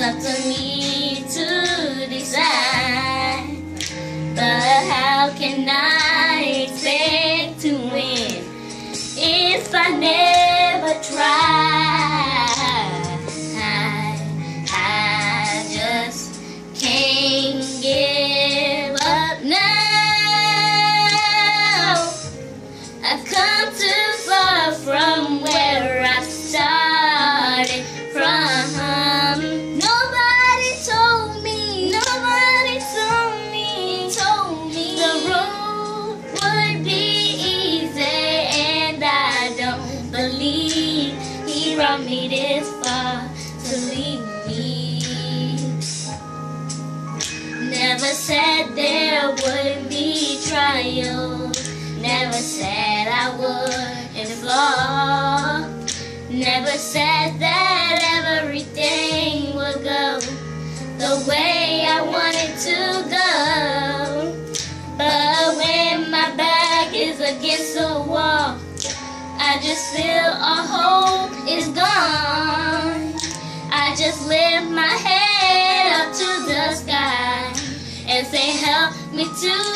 up to me. is far to leave me. Never said there wouldn't be trials. Never said I wouldn't flaw. Never said that everything would go the way. I just feel a hope is gone. I just lift my head up to the sky and say, Help me to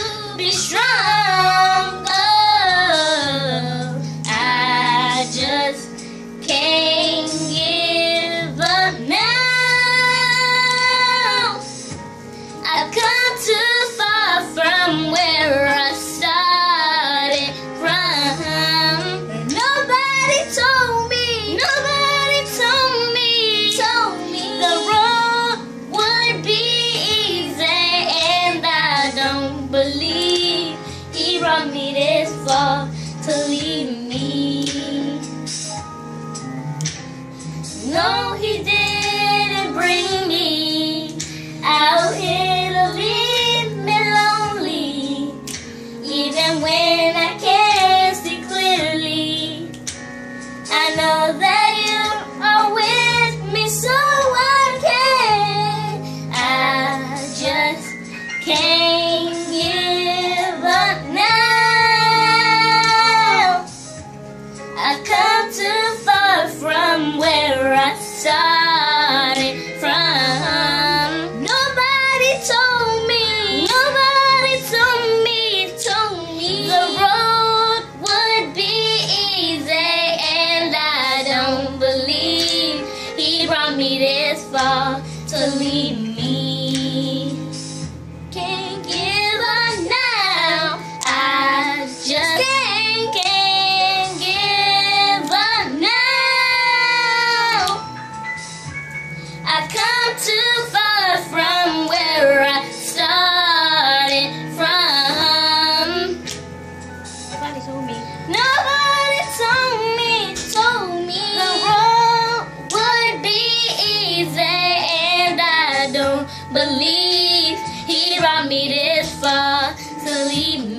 can't give up now. I've come too far from where I started from. Nobody told me, nobody told me, told me the road would be easy, and I don't believe he brought me there. Mustafa, Salim